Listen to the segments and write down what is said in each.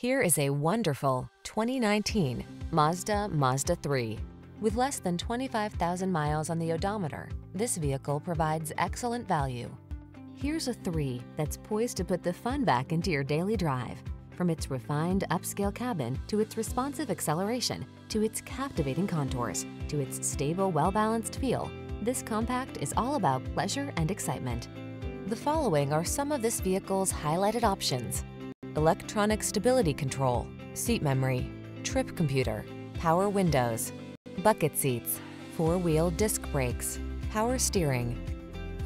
Here is a wonderful 2019 Mazda Mazda 3. With less than 25,000 miles on the odometer, this vehicle provides excellent value. Here's a 3 that's poised to put the fun back into your daily drive. From its refined upscale cabin to its responsive acceleration to its captivating contours to its stable, well-balanced feel, this compact is all about pleasure and excitement. The following are some of this vehicle's highlighted options. Electronic stability control, seat memory, trip computer, power windows, bucket seats, four-wheel disc brakes, power steering.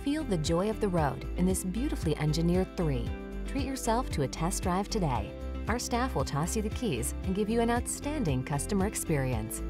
Feel the joy of the road in this beautifully engineered 3. Treat yourself to a test drive today. Our staff will toss you the keys and give you an outstanding customer experience.